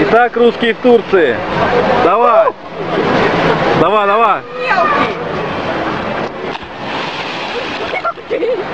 Итак, русские в Турции. Давай! Давай, давай! Мелкий!